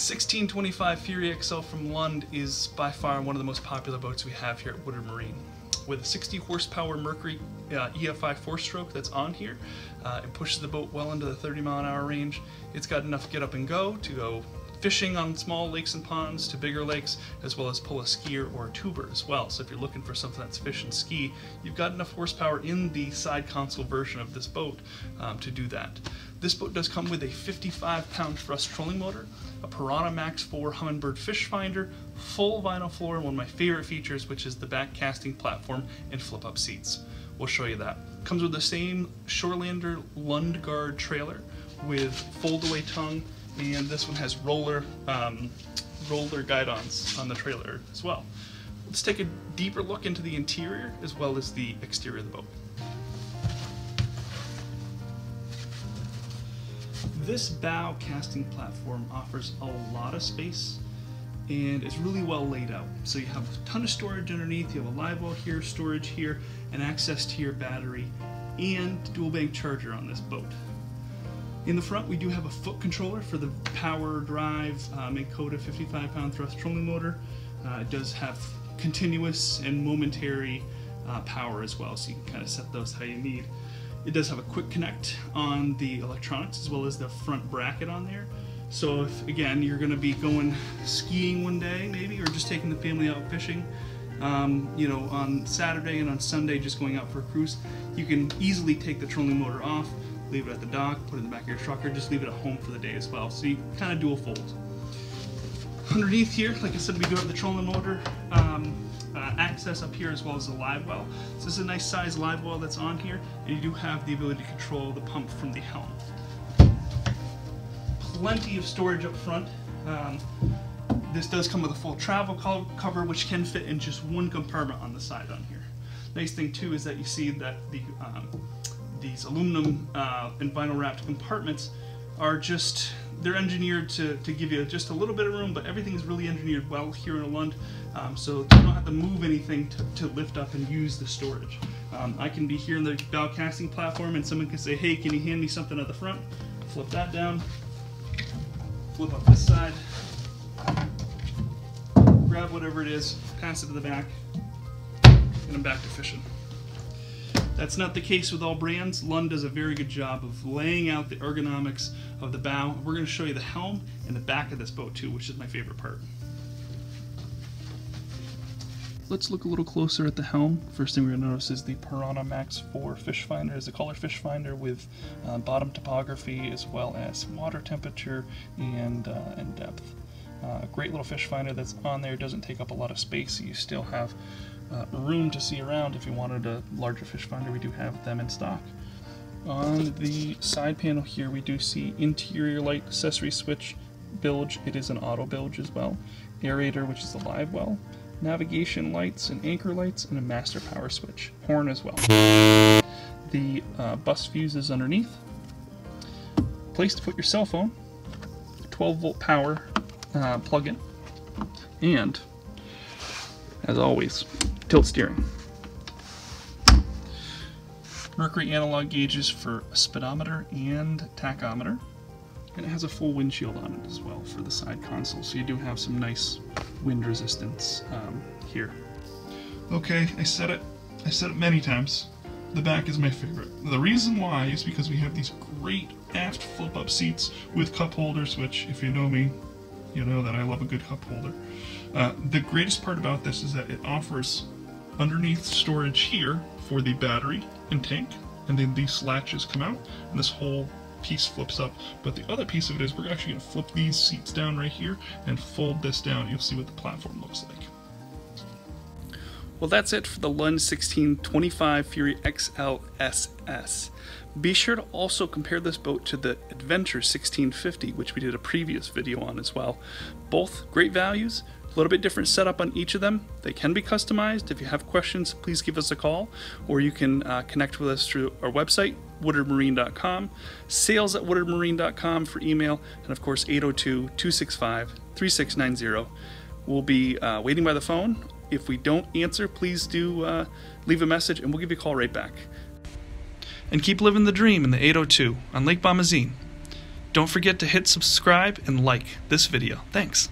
The 1625 Fury XL from Lund is by far one of the most popular boats we have here at Woodard Marine. With a 60 horsepower Mercury uh, EFI four stroke that's on here, uh, it pushes the boat well into the 30 mile an hour range. It's got enough get up and go to go fishing on small lakes and ponds to bigger lakes, as well as pull a skier or a tuber as well. So if you're looking for something that's fish and ski, you've got enough horsepower in the side console version of this boat um, to do that. This boat does come with a 55 pound thrust trolling motor, a Piranha Max 4 Humminbird fish finder, full vinyl floor, and one of my favorite features, which is the back casting platform and flip up seats. We'll show you that. Comes with the same Shorelander Lundgard trailer with fold away tongue and this one has roller um, roller guidons on the trailer as well. Let's take a deeper look into the interior as well as the exterior of the boat. This bow casting platform offers a lot of space and it's really well laid out. So you have a ton of storage underneath, you have a live well here, storage here, and access to your battery, and dual bank charger on this boat. In the front, we do have a foot controller for the power drive um, Minn Kota 55 pound thrust trolling motor. Uh, it does have continuous and momentary uh, power as well, so you can kind of set those how you need. It does have a quick connect on the electronics as well as the front bracket on there. So if, again, you're going to be going skiing one day maybe, or just taking the family out fishing, um, you know, on Saturday and on Sunday just going out for a cruise, you can easily take the trolling motor off, leave it at the dock, put it in the back of your truck, or just leave it at home for the day as well. So you kind of dual fold. Underneath here, like I said, we do have the trolling motor um, uh, access up here as well as the live well. So this is a nice size live well that's on here, and you do have the ability to control the pump from the helm. Plenty of storage up front. Um, this does come with a full travel cover, which can fit in just one compartment on the side on here. Nice thing too is that you see that the um, these aluminum uh, and vinyl wrapped compartments are just they're engineered to, to give you just a little bit of room, but everything is really engineered well here in a Lund, um, so you don't have to move anything to, to lift up and use the storage. Um, I can be here in the bow casting platform and someone can say, hey, can you hand me something at the front? Flip that down, flip up this side, grab whatever it is, pass it to the back, and I'm back to fishing. That's not the case with all brands. Lund does a very good job of laying out the ergonomics of the bow. We're going to show you the helm and the back of this boat too, which is my favorite part. Let's look a little closer at the helm. First thing we're going to notice is the Piranha Max 4 fish finder. It's a color fish finder with uh, bottom topography as well as water temperature and, uh, and depth. Uh, great little fish finder that's on there, doesn't take up a lot of space, you still have uh, room to see around if you wanted a larger fish finder. We do have them in stock. On the side panel here, we do see interior light accessory switch bilge. It is an auto bilge as well. Aerator, which is the live well. Navigation lights and anchor lights, and a master power switch. Horn as well. The uh, bus fuse is underneath. Place to put your cell phone. 12 volt power uh, plug-in. And, as always, tilt steering. Mercury analog gauges for speedometer and tachometer. And it has a full windshield on it as well for the side console, so you do have some nice wind resistance um, here. Okay, I said it. I said it many times. The back is my favorite. The reason why is because we have these great aft flip-up seats with cup holders, which, if you know me, you know that I love a good cup holder. Uh, the greatest part about this is that it offers underneath storage here for the battery and tank, and then these latches come out, and this whole piece flips up. But the other piece of it is we're actually going to flip these seats down right here and fold this down. You'll see what the platform looks like. Well, that's it for the Lund 1625 Fury XL SS. Be sure to also compare this boat to the Adventure 1650, which we did a previous video on as well. Both great values, a little bit different setup on each of them. They can be customized. If you have questions, please give us a call, or you can uh, connect with us through our website, woodardmarine.com, sales at woodardmarine.com for email, and of course 802-265-3690. We'll be uh, waiting by the phone. If we don't answer, please do uh, leave a message, and we'll give you a call right back. And keep living the dream in the 802 on Lake Bomoseen. Don't forget to hit subscribe and like this video. Thanks.